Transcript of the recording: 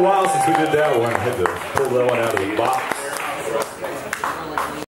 A while since we did that one. Had to pull that one out of the box.